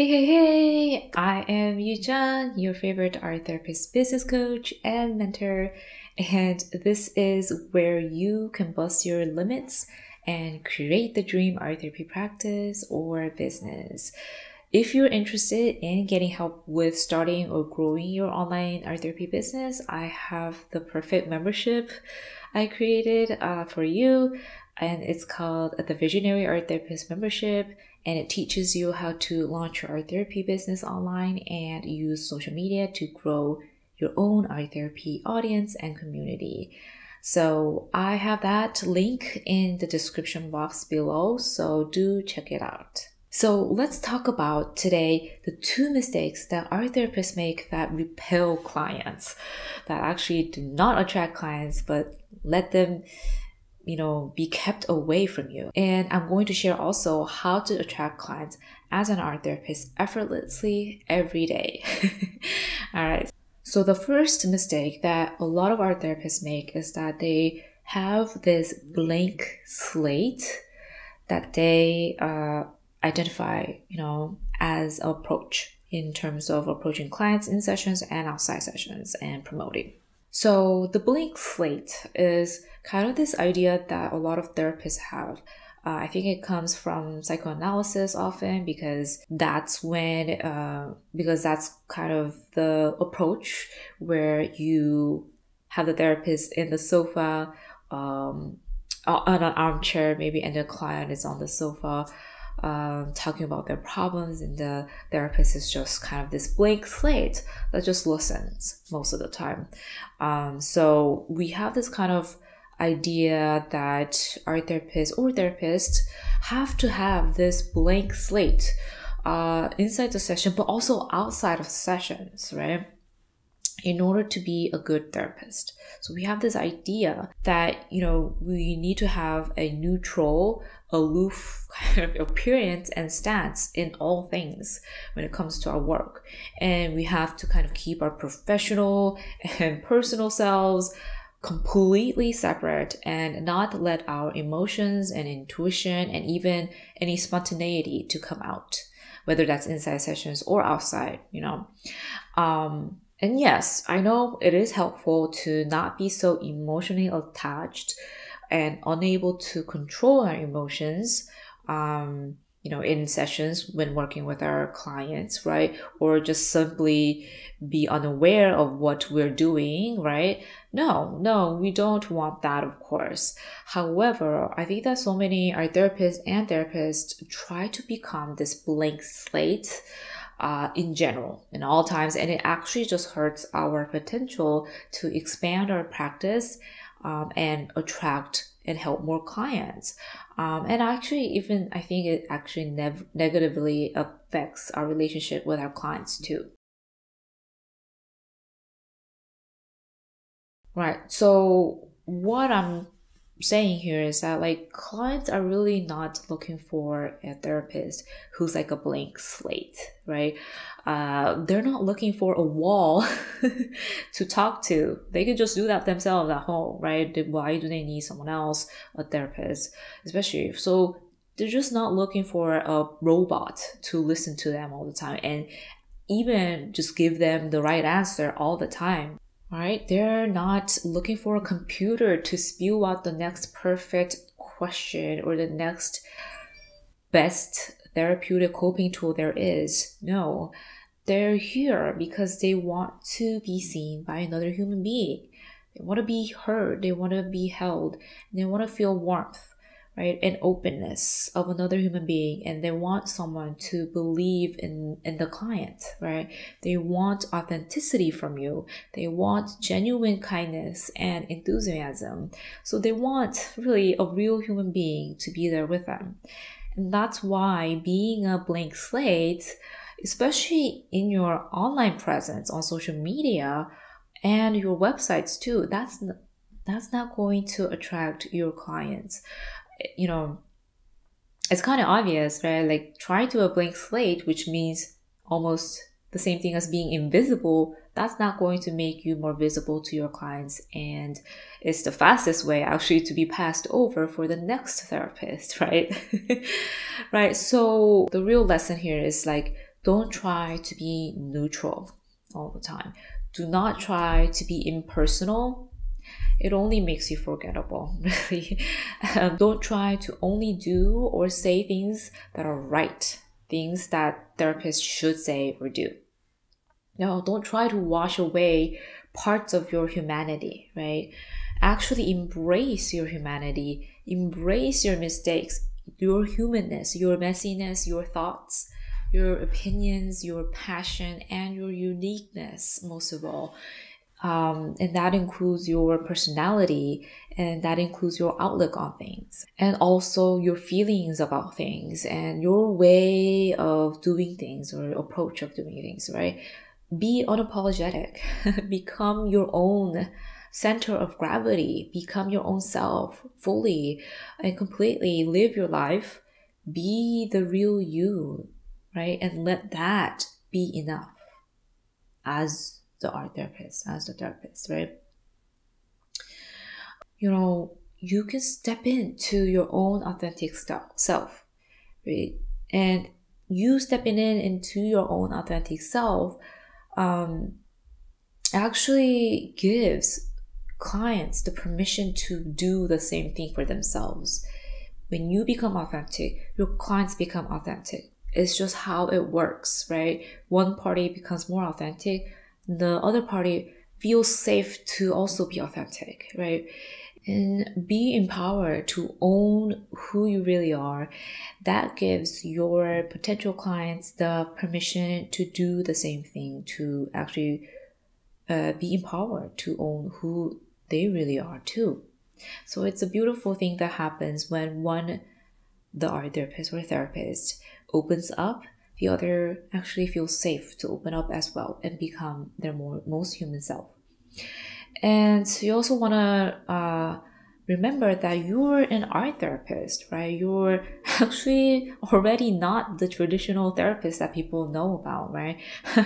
Hey, hey, hey! I am Yujan, your favorite art therapist, business coach, and mentor. And this is where you can bust your limits and create the dream art therapy practice or business. If you're interested in getting help with starting or growing your online art therapy business, I have the perfect membership I created uh, for you, and it's called the Visionary Art Therapist Membership. And it teaches you how to launch your art therapy business online and use social media to grow your own art therapy audience and community. So I have that link in the description box below, so do check it out. So let's talk about today the two mistakes that art therapists make that repel clients, that actually do not attract clients, but let them, you know, be kept away from you. And I'm going to share also how to attract clients as an art therapist effortlessly every day. All right. So the first mistake that a lot of art therapists make is that they have this blank slate that they uh, identify, you know, as approach in terms of approaching clients in sessions and outside sessions and promoting. So the blank slate is kind of this idea that a lot of therapists have. Uh, I think it comes from psychoanalysis often because that's when, uh, because that's kind of the approach where you have the therapist in the sofa, um, on an armchair maybe, and the client is on the sofa um, talking about their problems, and the therapist is just kind of this blank slate that just listens most of the time. Um, so we have this kind of idea that art therapist or therapists have to have this blank slate uh, inside the session, but also outside of sessions, right? In order to be a good therapist. So we have this idea that, you know, we need to have a neutral, aloof kind of appearance and stance in all things when it comes to our work. And we have to kind of keep our professional and personal selves completely separate and not let our emotions and intuition and even any spontaneity to come out whether that's inside sessions or outside you know um, and yes, I know it is helpful to not be so emotionally attached and unable to control our emotions. Um, you know, in sessions when working with our clients, right? Or just simply be unaware of what we're doing, right? No, no, we don't want that, of course. However, I think that so many art therapists and therapists try to become this blank slate uh, in general in all times and it actually just hurts our potential to expand our practice um, and attract and help more clients. Um, and actually even i think it actually nev- negatively affects our relationship with our clients too. Right so what i'm saying here is that like clients are really not looking for a therapist who's like a blank slate, right? Uh, they're not looking for a wall to talk to. They can just do that themselves at home, right? Why do they need someone else, a therapist, especially? So they're just not looking for a robot to listen to them all the time and even just give them the right answer all the time right? They're not looking for a computer to spew out the next perfect question or the next best therapeutic coping tool there is. No, they're here because they want to be seen by another human being. They want to be heard, they want to be held, they want to feel warmth right and openness of another human being and they want someone to believe in in the client right? They want authenticity from you. They want genuine kindness and enthusiasm. So they want really a real human being to be there with them. And that's why being a blank slate especially in your online presence on social media and your websites too that's that's not going to attract your clients you know, it's kind of obvious, right? Like try to a blank slate, which means almost the same thing as being invisible. That's not going to make you more visible to your clients. And it's the fastest way actually to be passed over for the next therapist, right? right. So the real lesson here is like, don't try to be neutral all the time. Do not try to be impersonal. It only makes you forgettable, really. Um, don't try to only do or say things that are right, things that therapists should say or do. No, don't try to wash away parts of your humanity, right? Actually embrace your humanity, embrace your mistakes, your humanness, your messiness, your thoughts, your opinions, your passion, and your uniqueness, most of all. Um, and that includes your personality and that includes your outlook on things and also your feelings about things and your way of doing things or approach of doing things right? Be unapologetic. Become your own center of gravity. Become your own self fully and completely. Live your life. Be the real you right? And let that be enough. As the art therapist, as the therapist, right? You know, you can step into your own authentic self, right? And you stepping in into your own authentic self um, actually gives clients the permission to do the same thing for themselves. When you become authentic, your clients become authentic. It's just how it works, right? One party becomes more authentic, the other party feels safe to also be authentic, right? And be empowered to own who you really are. That gives your potential clients the permission to do the same thing, to actually uh, be empowered to own who they really are too. So it's a beautiful thing that happens when one, the art therapist or therapist, opens up the other actually feels safe to open up as well and become their more, most human self. And you also want to uh, remember that you're an art therapist, right? You're actually already not the traditional therapist that people know about, right?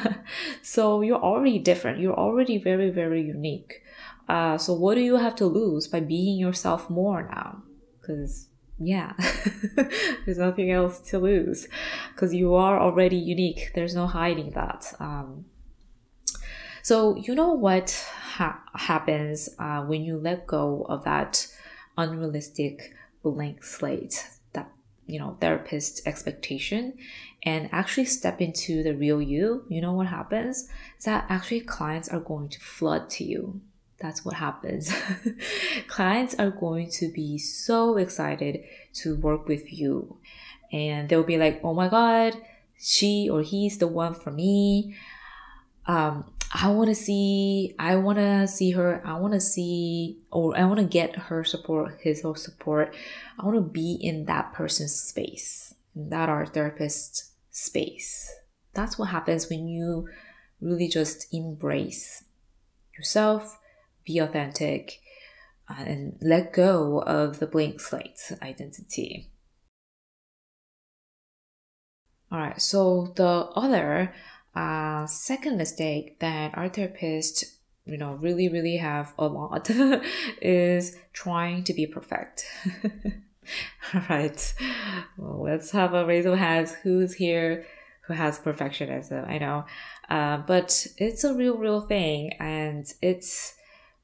so you're already different. You're already very, very unique. Uh, so what do you have to lose by being yourself more now? Because yeah, there's nothing else to lose because you are already unique. There's no hiding that. Um, so, you know what ha- happens uh, when you let go of that unrealistic blank slate, that, you know, therapist expectation, and actually step into the real you? You know what happens? Is that actually clients are going to flood to you that's what happens. Clients are going to be so excited to work with you. And they'll be like, oh my God, she or he's the one for me. Um, I want to see, I want to see her, I want to see, or I want to get her support, his or support. I want to be in that person's space, that art therapist space. That's what happens when you really just embrace yourself, be authentic, uh, and let go of the blank slate identity. All right, so the other uh, second mistake that art therapists, you know, really, really have a lot is trying to be perfect. All right, well, let's have a raise of hands. Who's here who has perfectionism? I know, uh, but it's a real, real thing, and it's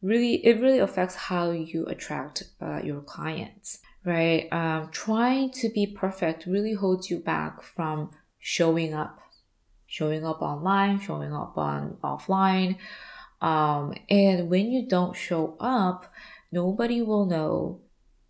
really it really affects how you attract uh, your clients right? Um, trying to be perfect really holds you back from showing up showing up online showing up on offline. Um, and when you don't show up nobody will know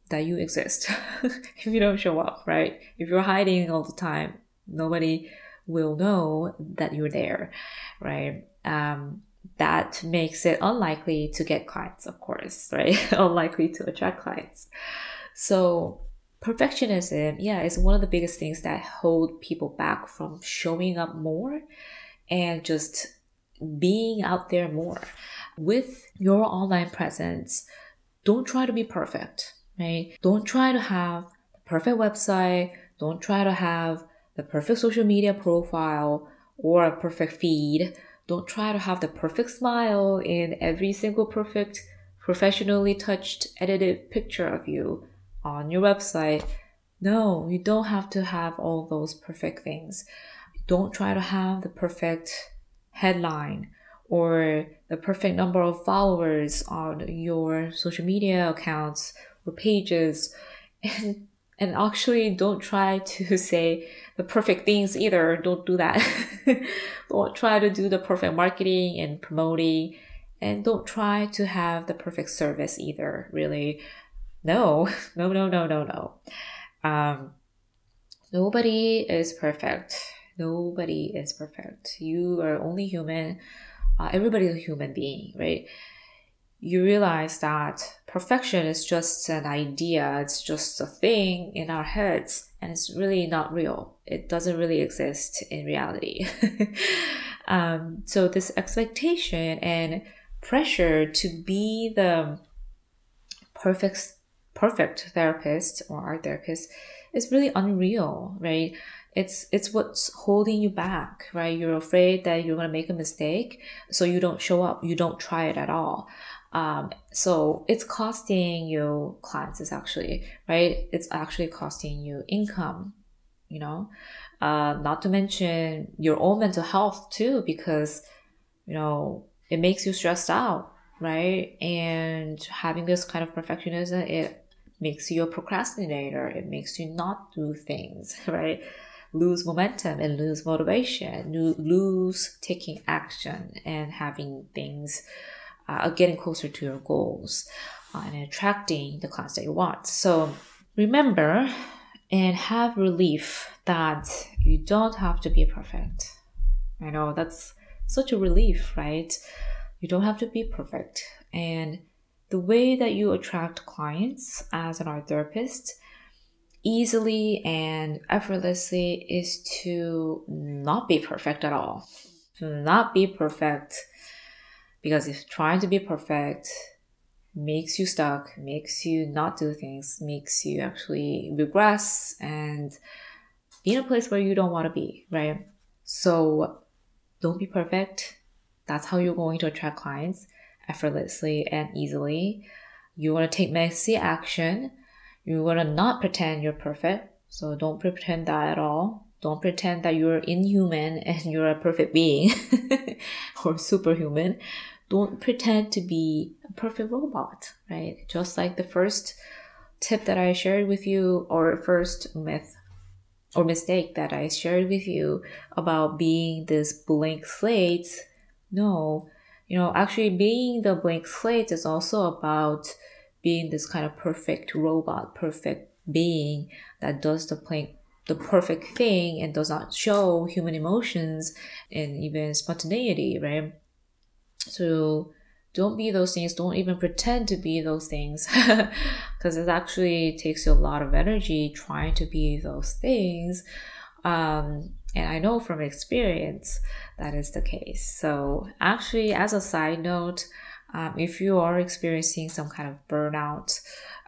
that you exist if you don't show up right? If you're hiding all the time nobody will know that you're there right? Um, that makes it unlikely to get clients, of course, right? unlikely to attract clients. So perfectionism, yeah, is one of the biggest things that hold people back from showing up more and just being out there more. With your online presence, don't try to be perfect, right? Don't try to have the perfect website. Don't try to have the perfect social media profile or a perfect feed don't try to have the perfect smile in every single perfect, professionally touched, edited picture of you on your website. No, you don't have to have all those perfect things. Don't try to have the perfect headline or the perfect number of followers on your social media accounts or pages. And, and actually don't try to say the perfect things either. Don't do that. don't try to do the perfect marketing and promoting and don't try to have the perfect service either, really. No, no, no, no, no, no. Um, nobody is perfect. Nobody is perfect. You are only human. Uh, everybody's a human being, right? You realize that perfection is just an idea, it's just a thing in our heads, and it's really not real. It doesn't really exist in reality. um, so, this expectation and pressure to be the perfect perfect therapist or art therapist is really unreal, right? It's it's what's holding you back, right? You're afraid that you're gonna make a mistake, so you don't show up, you don't try it at all. Um, so it's costing you clients is actually right. It's actually costing you income, you know. Uh, not to mention your own mental health too, because you know it makes you stressed out, right? And having this kind of perfectionism, it makes you a procrastinator. It makes you not do things, right? Lose momentum and lose motivation, lose taking action and having things, uh, getting closer to your goals uh, and attracting the clients that you want. So remember and have relief that you don't have to be perfect. I know that's such a relief, right? You don't have to be perfect. And the way that you attract clients as an art therapist easily and effortlessly is to not be perfect at all. To not be perfect because if trying to be perfect makes you stuck, makes you not do things, makes you actually regress and be in a place where you don't want to be, right? So don't be perfect. That's how you're going to attract clients effortlessly and easily. You want to take messy action. You want to not pretend you're perfect. So don't pretend that at all. Don't pretend that you're inhuman and you're a perfect being or superhuman. Don't pretend to be a perfect robot, right? Just like the first tip that I shared with you or first myth or mistake that I shared with you about being this blank slate. No, you know, actually being the blank slate is also about being this kind of perfect robot, perfect being that does the plain, the perfect thing and does not show human emotions and even spontaneity, right? So don't be those things. Don't even pretend to be those things because it actually takes you a lot of energy trying to be those things. Um, and I know from experience that is the case. So, actually, as a side note, um, if you are experiencing some kind of burnout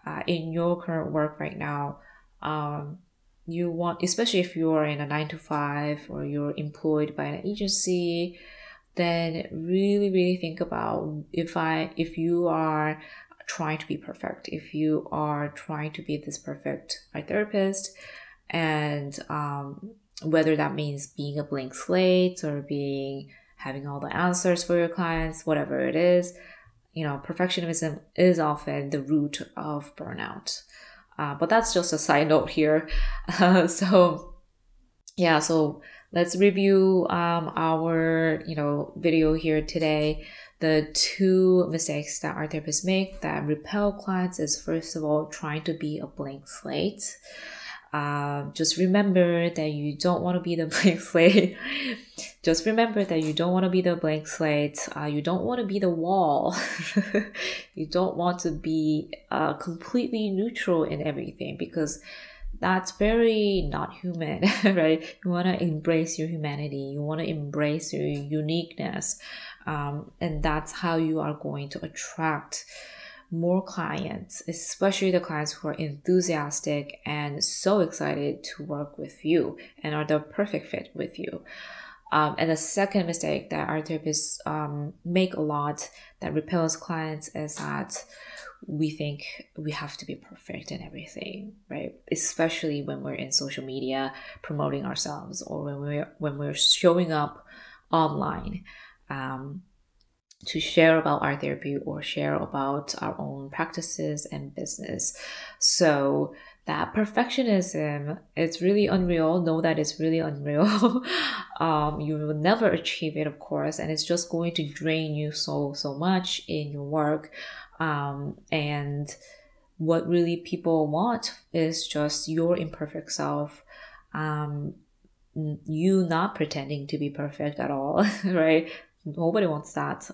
uh, in your current work right now, um, you want, especially if you are in a nine to five or you're employed by an agency, then really, really think about if I, if you are trying to be perfect, if you are trying to be this perfect art therapist, and um, whether that means being a blank slate or being having all the answers for your clients, whatever it is, you know, perfectionism is often the root of burnout. Uh, but that's just a side note here. Uh, so, yeah, so let's review um, our, you know, video here today. The two mistakes that art therapists make that repel clients is first of all trying to be a blank slate. Uh, just remember that you don't want to be the blank slate. just remember that you don't want to be the blank slate. Uh, you don't want to be the wall. you don't want to be uh, completely neutral in everything because that's very not human, right? You want to embrace your humanity. You want to embrace your uniqueness. Um, and that's how you are going to attract more clients, especially the clients who are enthusiastic and so excited to work with you and are the perfect fit with you. Um, and the second mistake that art therapists um, make a lot that repels clients is that we think we have to be perfect in everything, right? Especially when we're in social media promoting ourselves or when we're when we're showing up online um, to share about art therapy or share about our own practices and business. So that perfectionism it's really unreal. Know that it's really unreal. Um, you will never achieve it of course and it's just going to drain you so so much in your work. Um, and what really people want is just your imperfect self um, you not pretending to be perfect at all right nobody wants that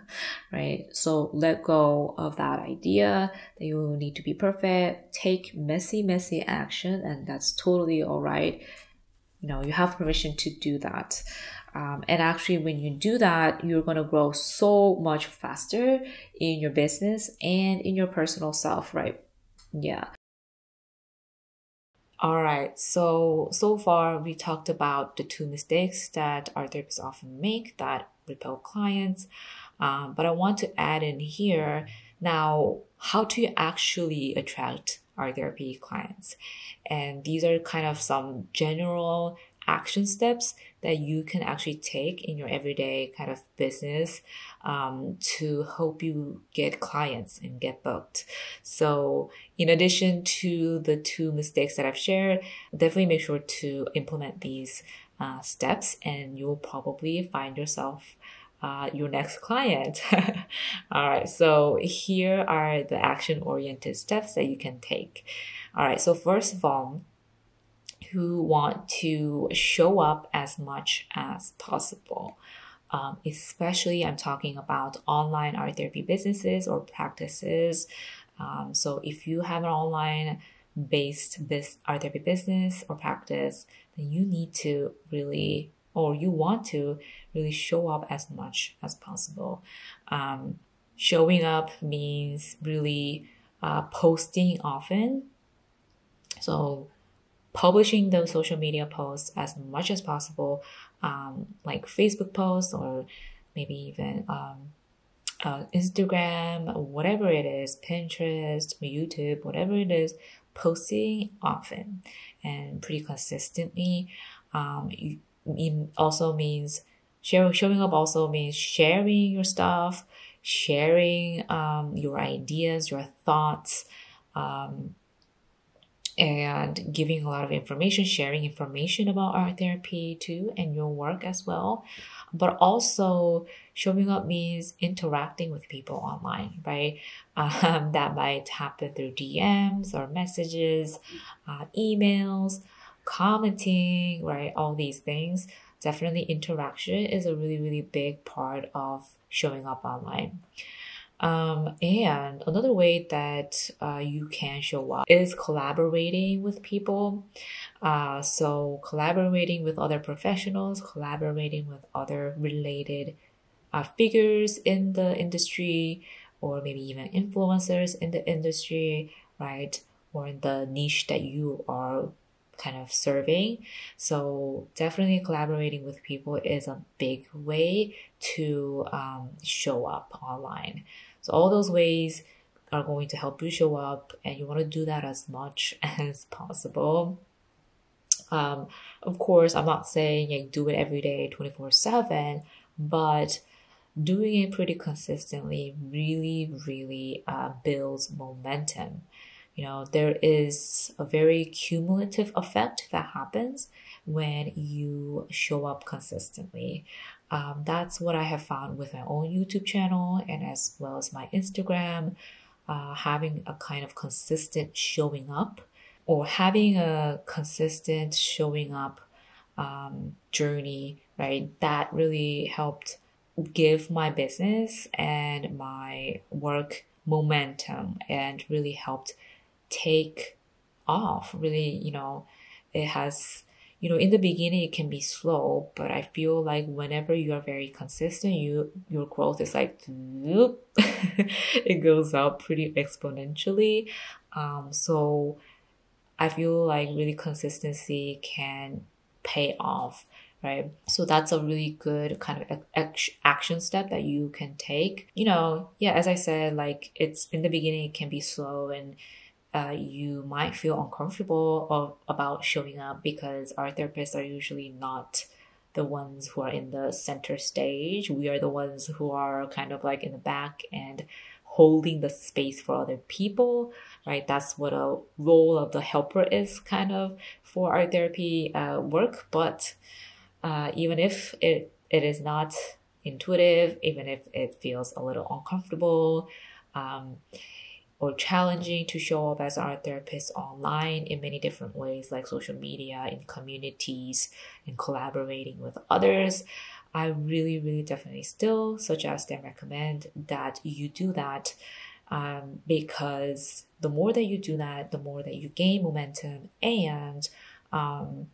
right? So let go of that idea that you need to be perfect. Take messy messy action and that's totally all right. You know you have permission to do that. Um, and actually when you do that you're going to grow so much faster in your business and in your personal self right? Yeah. All right, so so far we talked about the two mistakes that art therapists often make that repel clients. Um, but I want to add in here now how to actually attract art therapy clients. And these are kind of some general action steps that you can actually take in your everyday kind of business um, to help you get clients and get booked. So, in addition to the two mistakes that I've shared, definitely make sure to implement these uh, steps, and you'll probably find yourself uh, your next client. All right, so here are the action oriented steps that you can take. All right, so first of all, who want to show up as much as possible. Um, especially, I'm talking about online art therapy businesses or practices. Um, so, if you have an online based this art therapy business or practice, then you need to really or you want to really show up as much as possible. Um, showing up means really uh, posting often. So publishing those social media posts as much as possible, um, like Facebook posts or maybe even um, uh, Instagram, whatever it is, Pinterest, YouTube, whatever it is, posting often and pretty consistently. Um, it also means share, showing up also means sharing your stuff, sharing um, your ideas, your thoughts, um, and giving a lot of information, sharing information about art therapy too, and your work as well. But also, showing up means interacting with people online, right? Um, that might happen through DMs or messages, uh, emails, commenting, right? All these things. Definitely, interaction is a really, really big part of showing up online. Um, and another way that uh, you can show up is collaborating with people. Uh, so, collaborating with other professionals, collaborating with other related uh, figures in the industry, or maybe even influencers in the industry, right? Or in the niche that you are kind of serving. So definitely collaborating with people is a big way to um, show up online. So all those ways are going to help you show up and you want to do that as much as possible. Um, of course, I'm not saying you do it every day 24 7, but doing it pretty consistently really, really uh, builds momentum. You know, there is a very cumulative effect that happens when you show up consistently. Um, that's what I have found with my own YouTube channel and as well as my Instagram. Uh, having a kind of consistent showing up or having a consistent showing up um, journey, right? That really helped give my business and my work momentum and really helped take off. Really, you know, it has, you know, in the beginning it can be slow, but I feel like whenever you are very consistent, you your growth is like it goes up pretty exponentially. Um, so I feel like really consistency can pay off right? So that's a really good kind of action step that you can take. You know, yeah, as I said, like it's in the beginning, it can be slow and uh, you might feel uncomfortable of, about showing up because art therapists are usually not the ones who are in the center stage. We are the ones who are kind of like in the back and holding the space for other people, right? That's what a role of the helper is kind of for art therapy uh, work. But uh, even if it, it is not intuitive, even if it feels a little uncomfortable, um, or challenging to show up as art therapist online in many different ways, like social media, in communities, in collaborating with others. I really, really definitely still suggest and recommend that you do that um, because the more that you do that, the more that you gain momentum and um,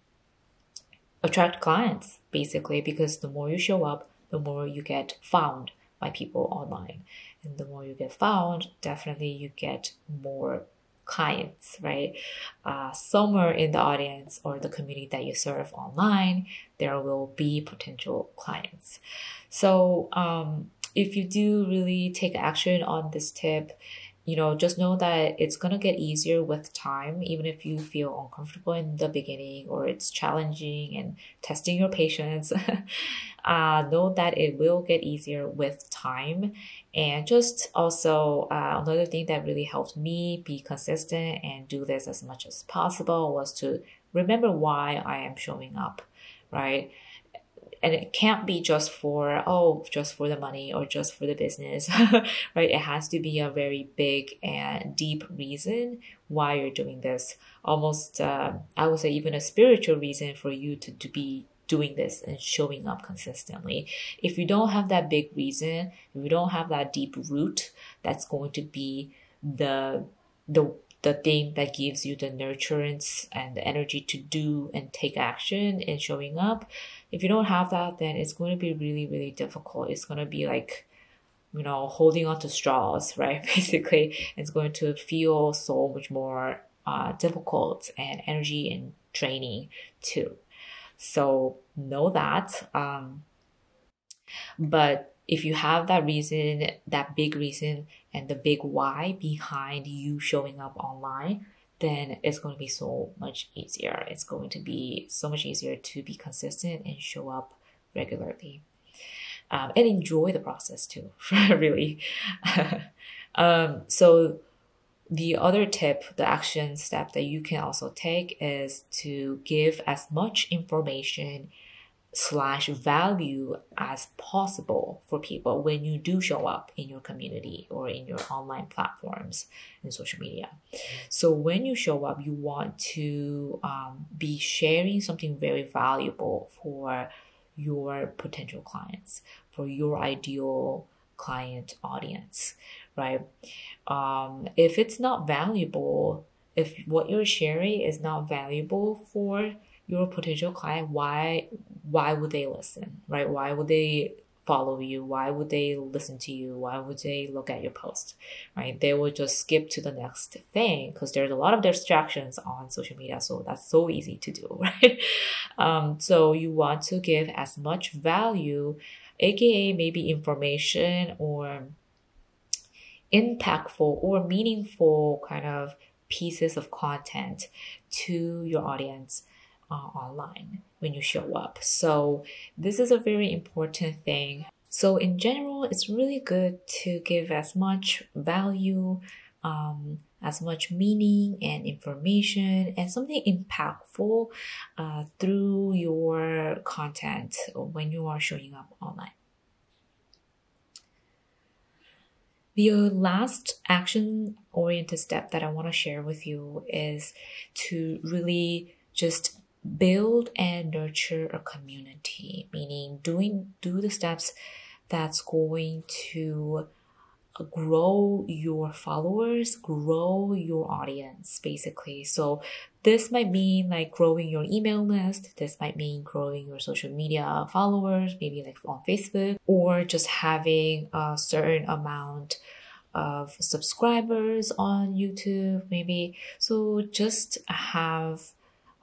attract clients, basically, because the more you show up, the more you get found by people online. And the more you get found, definitely you get more clients, right? Uh, somewhere in the audience or the community that you serve online, there will be potential clients. So, um, if you do really take action on this tip, you know, just know that it's going to get easier with time, even if you feel uncomfortable in the beginning or it's challenging and testing your patience. uh, know that it will get easier with time. And just also, uh, another thing that really helped me be consistent and do this as much as possible was to remember why I am showing up, right? And it can't be just for oh just for the money or just for the business right? It has to be a very big and deep reason why you're doing this. Almost uh, i would say even a spiritual reason for you to, to be doing this and showing up consistently. If you don't have that big reason if you don't have that deep root that's going to be the the the thing that gives you the nurturance and the energy to do and take action and showing up if you don't have that, then it's going to be really, really difficult. It's going to be like, you know, holding on to straws, right? Basically, it's going to feel so much more uh, difficult and energy and training too. So know that. Um, but if you have that reason, that big reason, and the big why behind you showing up online, then it's going to be so much easier. It's going to be so much easier to be consistent and show up regularly. Um, and enjoy the process too, really. um, so, the other tip, the action step that you can also take is to give as much information slash value as possible for people when you do show up in your community or in your online platforms and social media. So when you show up, you want to um, be sharing something very valuable for your potential clients, for your ideal client audience, right? Um, if it's not valuable, if what you're sharing is not valuable for your potential client why why would they listen right? Why would they follow you? Why would they listen to you? Why would they look at your post right? They will just skip to the next thing because there's a lot of distractions on social media so that's so easy to do right? Um, so you want to give as much value aka maybe information or impactful or meaningful kind of pieces of content to your audience uh, online when you show up. So, this is a very important thing. So, in general, it's really good to give as much value, um, as much meaning and information, and something impactful uh, through your content when you are showing up online. The last action oriented step that I want to share with you is to really just build and nurture a community, meaning doing do the steps that's going to grow your followers, grow your audience, basically. So this might mean like growing your email list. This might mean growing your social media followers, maybe like on Facebook, or just having a certain amount of subscribers on YouTube, maybe. So just have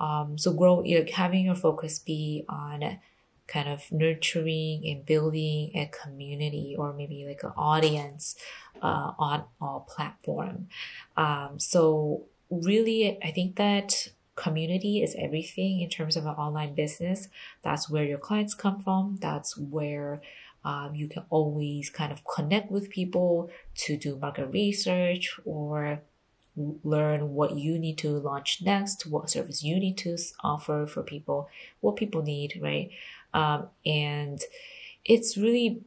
um, so grow, you know, having your focus be on kind of nurturing and building a community or maybe like an audience uh, on our platform. Um, so really, I think that community is everything in terms of an online business. That's where your clients come from. That's where um, you can always kind of connect with people to do market research or learn what you need to launch next, what service you need to offer for people, what people need, right? Um, and it's really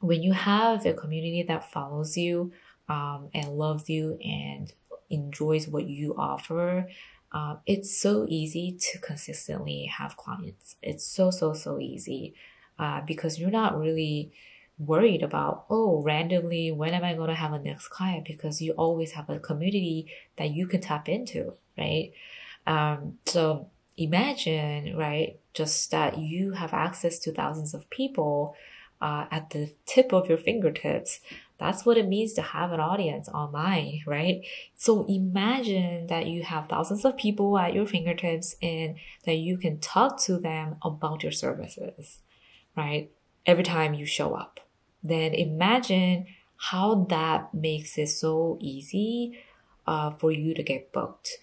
when you have a community that follows you um, and loves you and enjoys what you offer, um, it's so easy to consistently have clients. It's so, so, so easy uh, because you're not really worried about, oh, randomly, when am I going to have a next client? Because you always have a community that you can tap into, right? Um, so imagine, right, just that you have access to thousands of people uh, at the tip of your fingertips. That's what it means to have an audience online, right? So imagine that you have thousands of people at your fingertips and that you can talk to them about your services, right? Every time you show up then imagine how that makes it so easy uh, for you to get booked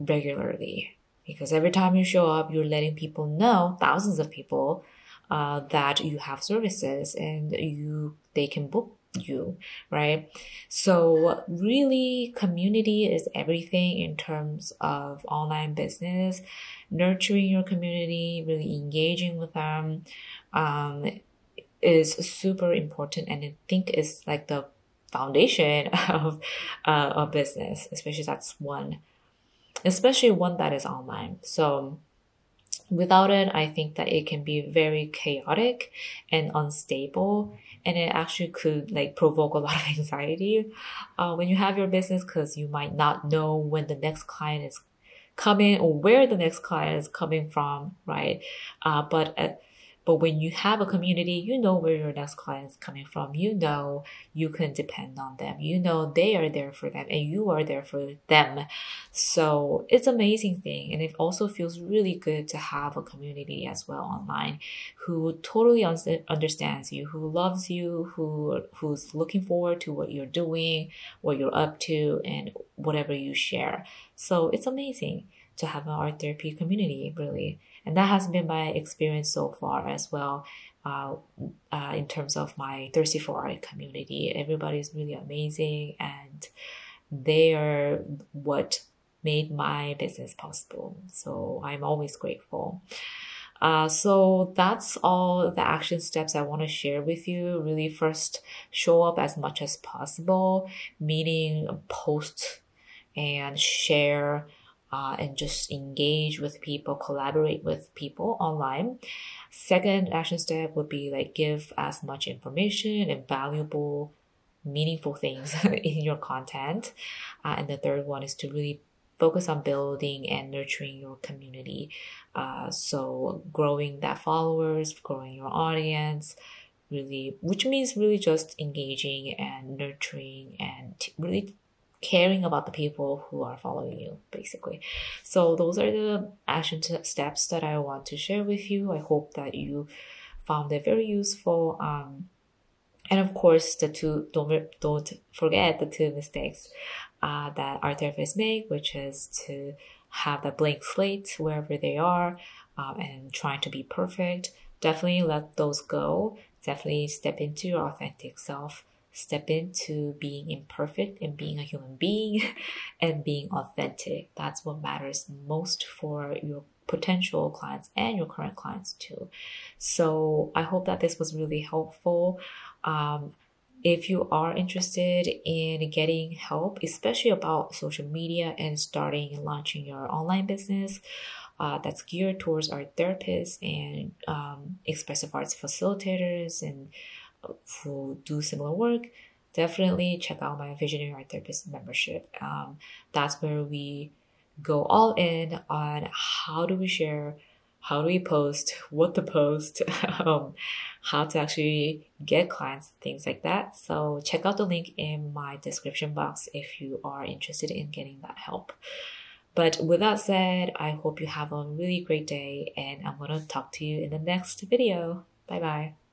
regularly. Because every time you show up, you're letting people know, thousands of people, uh, that you have services and you they can book you, right? So really community is everything in terms of online business, nurturing your community, really engaging with them, um, is super important and I think is like the foundation of uh, a business, especially that's one, especially one that is online. So without it, I think that it can be very chaotic and unstable. And it actually could like provoke a lot of anxiety uh, when you have your business because you might not know when the next client is coming or where the next client is coming from, right? Uh, but but when you have a community, you know where your next client is coming from. You know you can depend on them. You know they are there for them and you are there for them. So it's amazing thing. And it also feels really good to have a community as well online who totally understands you, who loves you, who, who's looking forward to what you're doing, what you're up to and whatever you share. So it's amazing to have an art therapy community, really. And that has been my experience so far as well. Uh, uh, in terms of my thirsty for art community, everybody is really amazing, and they are what made my business possible. So I'm always grateful. Uh, so that's all the action steps I want to share with you. Really, first, show up as much as possible, meaning post and share uh, and just engage with people, collaborate with people online. Second action step would be like give as much information and valuable, meaningful things in your content. Uh, and the third one is to really focus on building and nurturing your community. Uh, so growing that followers, growing your audience, really, which means really just engaging and nurturing and t- really caring about the people who are following you, basically. So those are the action steps that I want to share with you. I hope that you found it very useful. Um, and of course, the two don't don't forget the two mistakes uh, that art therapists make, which is to have the blank slate wherever they are um, and trying to be perfect. Definitely let those go. Definitely step into your authentic self step into being imperfect and being a human being and being authentic. That's what matters most for your potential clients and your current clients too. So I hope that this was really helpful. Um, if you are interested in getting help, especially about social media and starting and launching your online business, uh, that's geared towards art therapists and um, expressive arts facilitators and who do similar work, definitely check out my Visionary Art Therapist membership. Um, that's where we go all in on how do we share, how do we post, what to post, um, how to actually get clients, things like that. So check out the link in my description box if you are interested in getting that help. But with that said, I hope you have a really great day and I'm going to talk to you in the next video. Bye bye.